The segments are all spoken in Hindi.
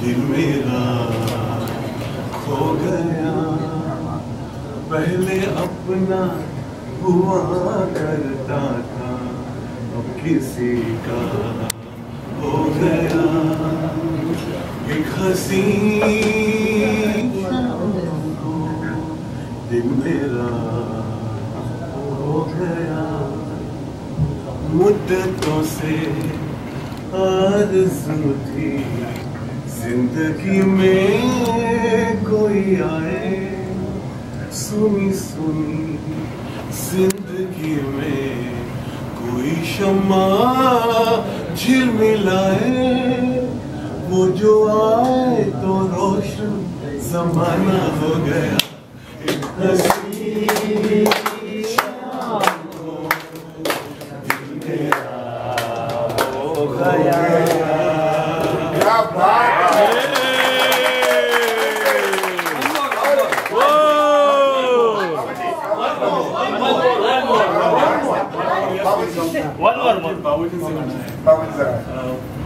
दिल मेरा खो गया। पहले अपना हुआ करता था अब किसी का हो गया। हसी। दिल मेरा हो गया। मुद्दतों से आरज़ू थी। ज़िंदगी में कोई आए, सुनी सुनी। ज़िंदगी में कोई शमा झिलमिलाए। वो जो आए तो रोशन जमाना हो गया। एक हसी शाम को दिल मेरा हो गया क्या बात है One more, one. बाबूजींचे म्हणणं आहे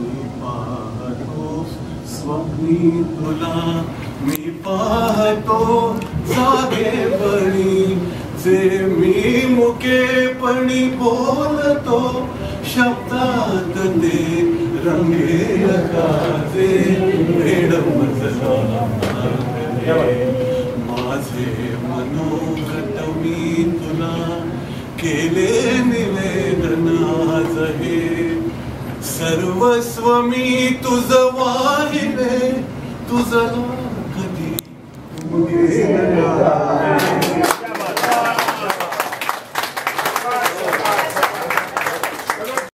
स्वप्नी तुला मी पाहतो जागेपणी जे मी मुकेपणी बोलतो, शब्दात ते वेड मजला माझे मनोगत मी तुला केले सर्वस्व मी तुझं वाहिले कधी